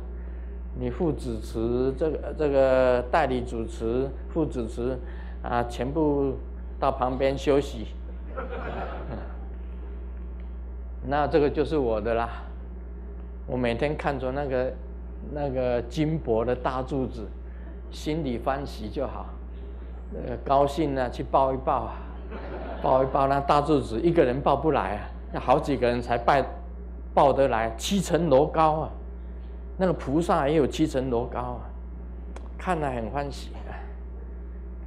你副主持这个这个代理主持副主持啊，全部到旁边休息。那这个就是我的啦。我每天看着那个那个金箔的大柱子，心里欢喜就好。呃，高兴呢，去抱一抱，抱一抱那大柱子，一个人抱不来啊，要好几个人才抱抱得来，七层楼高啊。那个菩萨也有七层楼高啊，看了很欢喜啊！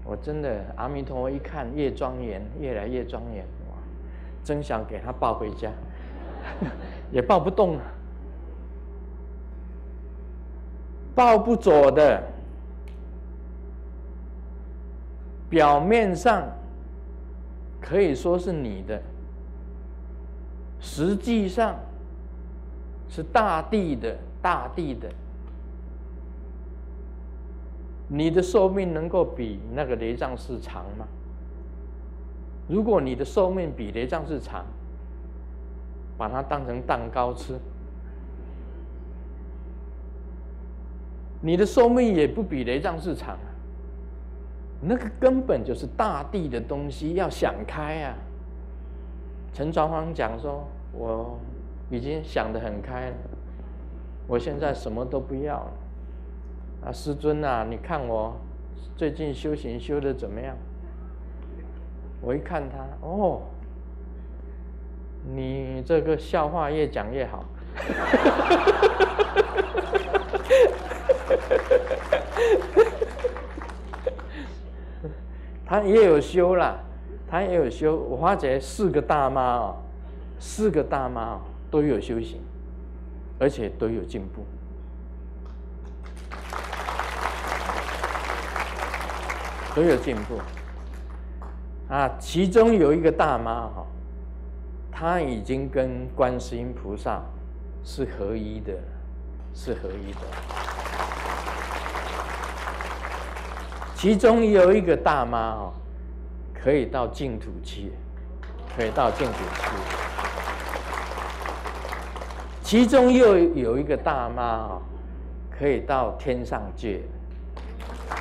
我真的阿弥陀佛一看越庄严，越来越庄严哇！真想给他抱回家，也抱不动啊，抱不走的。表面上可以说是你的，实际上是大地的。大地的，你的寿命能够比那个雷藏寺长吗？如果你的寿命比雷藏寺长，把它当成蛋糕吃，你的寿命也不比雷藏寺长啊。那个根本就是大地的东西，要想开啊。陈传芳讲说，我已经想得很开了。我现在什么都不要了，啊，师尊呐，你看我最近修行修的怎么样？我一看他，哦，你这个笑话越讲越好，他也有修啦，他也有修。我发觉四个大妈哦，四个大妈哦都有修行。而且都有进步，都有进步。啊，其中有一个大妈哈，她已经跟观世音菩萨是合一的，是合一的。其中有一个大妈哈，可以到净土去，可以到净土去。其中又有一个大妈啊，可以到天上界，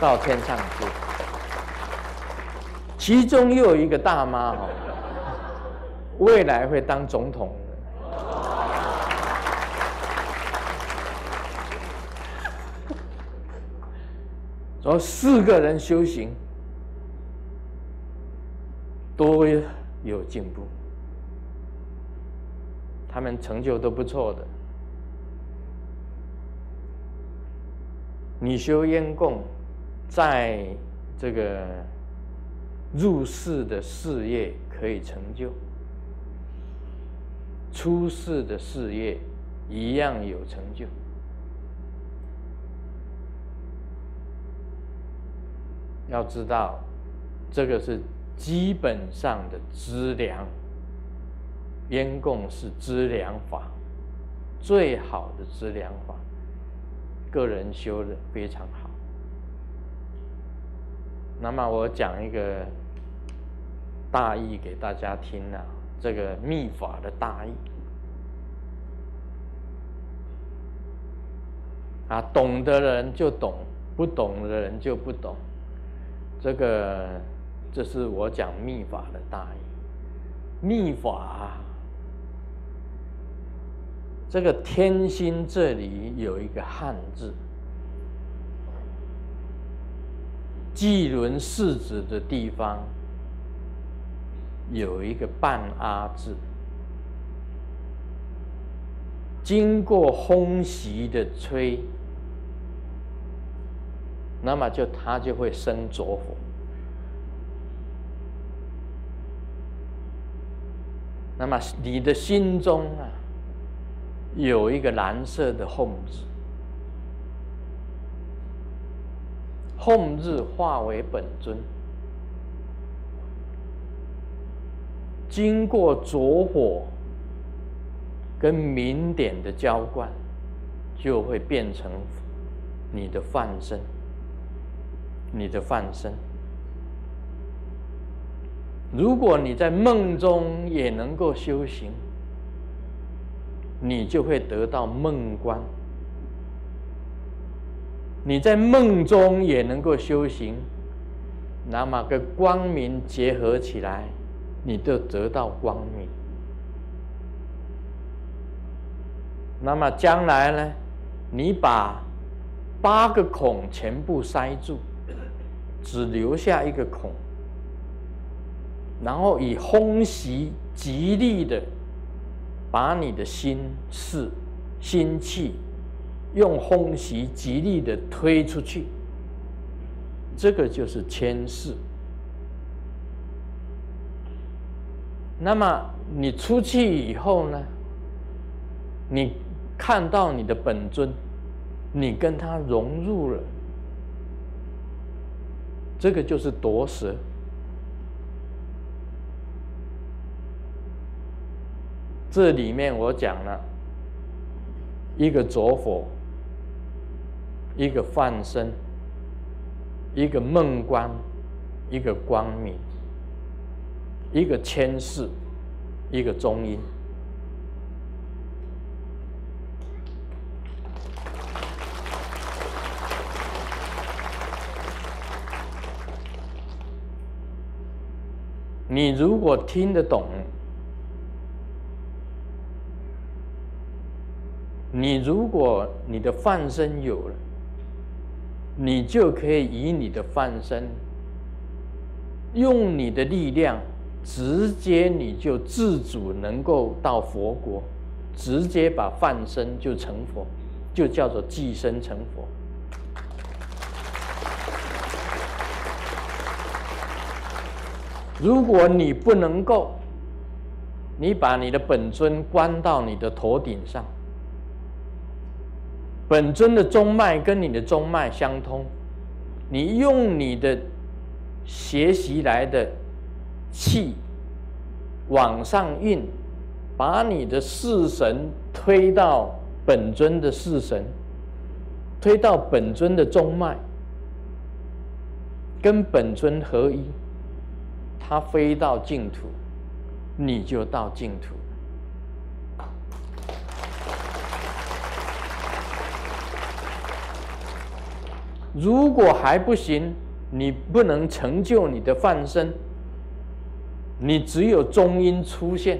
到天上界。其中又有一个大妈哈，未来会当总统的。说四个人修行都有进步。他们成就都不错的。你修烟供，在这个入世的事业可以成就，出世的事业一样有成就。要知道，这个是基本上的资粮。烟供是资良法，最好的资良法，个人修的非常好。那么我讲一个大意给大家听啊，这个秘法的大意啊，懂的人就懂，不懂的人就不懂。这个这是我讲秘法的大意。秘法，这个天心这里有一个汉字，纪轮四子的地方有一个半阿字。经过风习的吹，那么就它就会生着火。那么你的心中啊，有一个蓝色的红字，红字化为本尊，经过着火。跟明点的浇灌，就会变成你的梵身，你的梵身。如果你在梦中也能够修行，你就会得到梦观；你在梦中也能够修行，那么跟光明结合起来，你就得到光明。那么将来呢？你把八个孔全部塞住，只留下一个孔，然后以风习极力的把你的心事、心气用风习极力的推出去，这个就是牵世。那么你出去以后呢？你。看到你的本尊，你跟他融入了，这个就是夺舍。这里面我讲了一个着火，一个放生，一个梦观，一个光明，一个牵世，一个中阴。你如果听得懂，你如果你的放身有了，你就可以以你的放身，用你的力量，直接你就自主能够到佛国，直接把放身就成佛，就叫做寄生成佛。如果你不能够，你把你的本尊关到你的头顶上，本尊的中脉跟你的中脉相通，你用你的学习来的气往上运，把你的四神推到本尊的四神，推到本尊的中脉，跟本尊合一。它飞到净土，你就到净土。如果还不行，你不能成就你的放生，你只有中阴出现，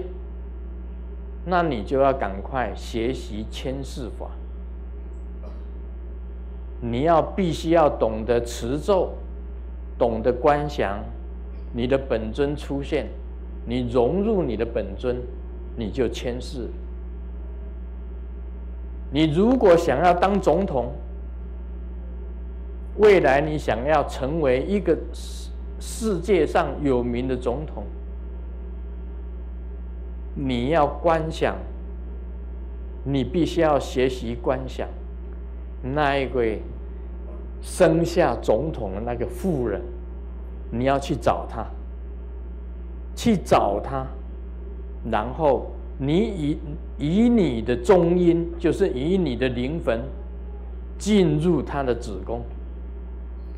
那你就要赶快学习千世法。你要必须要懂得持咒，懂得观想。你的本尊出现，你融入你的本尊，你就迁世。你如果想要当总统，未来你想要成为一个世世界上有名的总统，你要观想，你必须要学习观想那一位生下总统的那个妇人。你要去找他，去找他，然后你以以你的中阴，就是以你的灵魂进入他的子宫，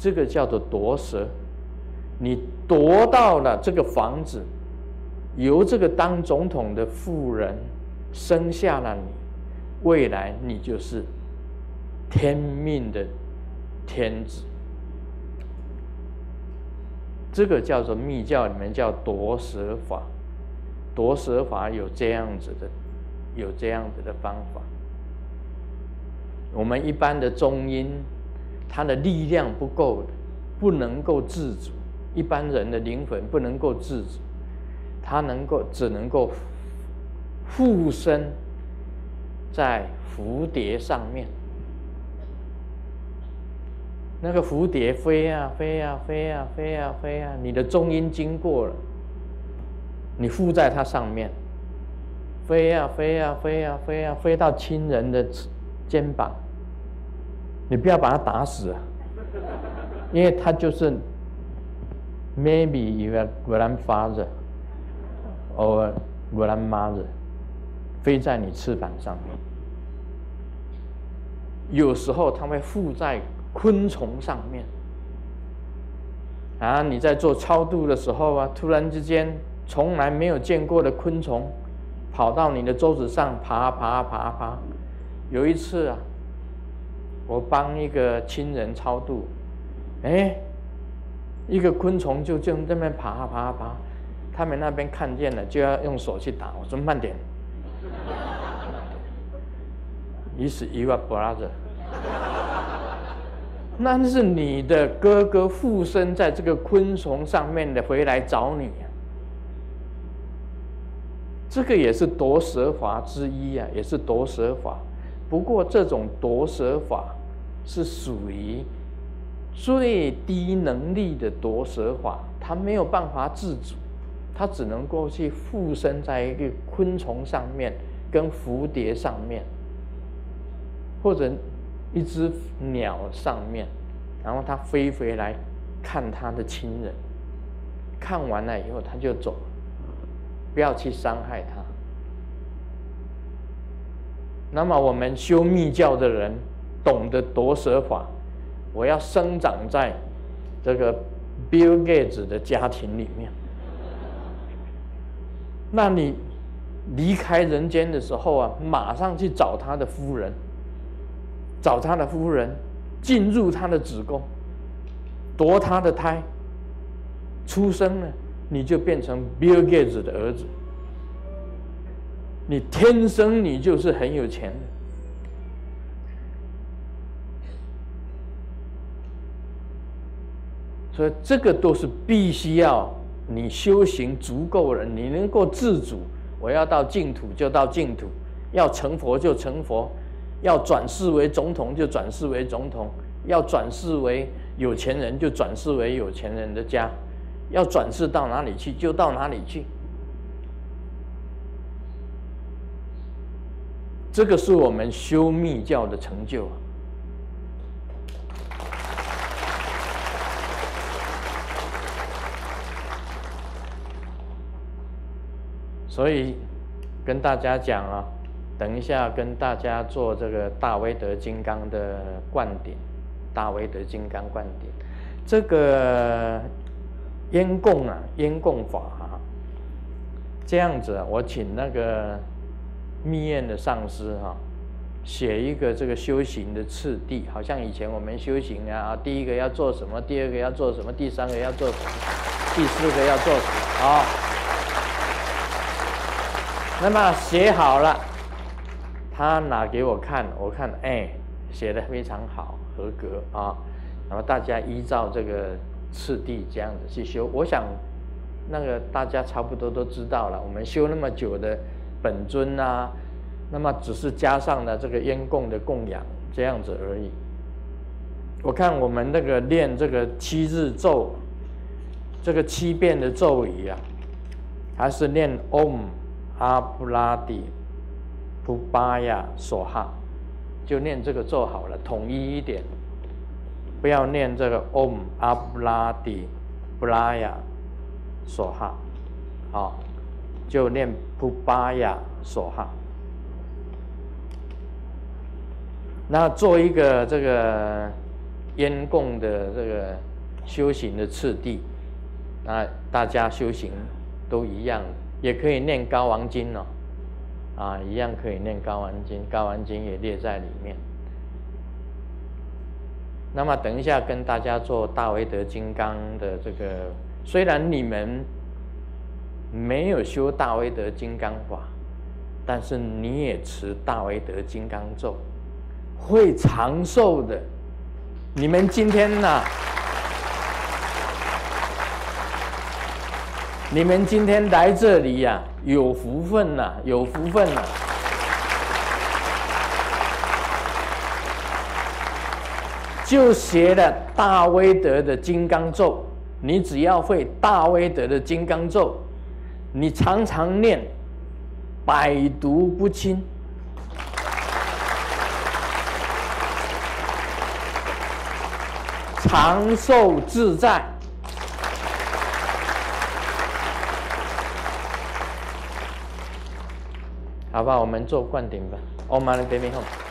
这个叫做夺舍。你夺到了这个房子，由这个当总统的妇人生下了你，未来你就是天命的天子。这个叫做密教里面叫夺舍法，夺舍法有这样子的，有这样子的方法。我们一般的中阴，他的力量不够，不能够自主。一般人的灵魂不能够自主，他能够只能够附身在蝴蝶上面。那个蝴蝶飞啊飞啊飞啊飞啊飞啊，你的中音经过了，你附在它上面，飞啊飞啊飞啊飞啊飞到亲人的肩膀，你不要把它打死，因为它就是 maybe your grandfather or grandmother，飞在你翅膀上面，有时候它会附在。昆虫上面啊，你在做超度的时候啊，突然之间从来没有见过的昆虫跑到你的桌子上爬爬爬爬。有一次啊，我帮一个亲人超度，哎，一个昆虫就就那边爬爬爬，他们那边看见了就要用手去打，我说慢点，你是 your brother。那是你的哥哥附身在这个昆虫上面的，回来找你。这个也是夺舍法之一啊，也是夺舍法。不过这种夺舍法是属于最低能力的夺舍法，它没有办法自主，它只能够去附身在一个昆虫上面，跟蝴蝶上面，或者。一只鸟上面，然后它飞回来，看它的亲人，看完了以后它就走，不要去伤害它。那么我们修密教的人懂得夺舍法，我要生长在这个 Bill Gates 的家庭里面，那你离开人间的时候啊，马上去找他的夫人。找他的夫人，进入他的子宫，夺他的胎，出生了，你就变成 Bill Gates 的儿子。你天生你就是很有钱的，所以这个都是必须要你修行足够了，你能够自主。我要到净土就到净土，要成佛就成佛。要转世为总统就转世为总统，要转世为有钱人就转世为有钱人的家，要转世到哪里去就到哪里去。这个是我们修密教的成就。所以跟大家讲啊。等一下，跟大家做这个大威德金刚的灌顶，大威德金刚灌顶。这个烟供啊，烟供法啊，这样子，我请那个密院的上师哈，写一个这个修行的次第，好像以前我们修行啊，第一个要做什么，第二个要做什么，第三个要做什么，第四个要做什么啊？那么写好了。他拿给我看，我看，哎，写的非常好，合格啊。然后大家依照这个次第这样子去修，我想那个大家差不多都知道了。我们修那么久的本尊啊，那么只是加上了这个烟供的供养这样子而已。我看我们那个练这个七日咒，这个七遍的咒语啊，还是念 Om 阿布拉底。布巴亚，索哈，就念这个咒好了，统一一点，不要念这个 Om 阿布拉迪布拉亚，索哈，好，就念布巴亚，索哈。那做一个这个烟供的这个修行的次第，那大家修行都一样，也可以念高王经哦。啊，一样可以念《高王经》，《高王经》也列在里面。那么等一下跟大家做大威德金刚的这个虽然你们没有修大威德金刚法，但是你也持大威德金刚咒，会长寿的。你们今天呢？你们今天来这里呀，有福分呐，有福分呐！就学了大威德的金刚咒，你只要会大威德的金刚咒，你常常念，百毒不侵。长寿自在，好吧，我们做灌顶吧。Om Mani Padme Hum。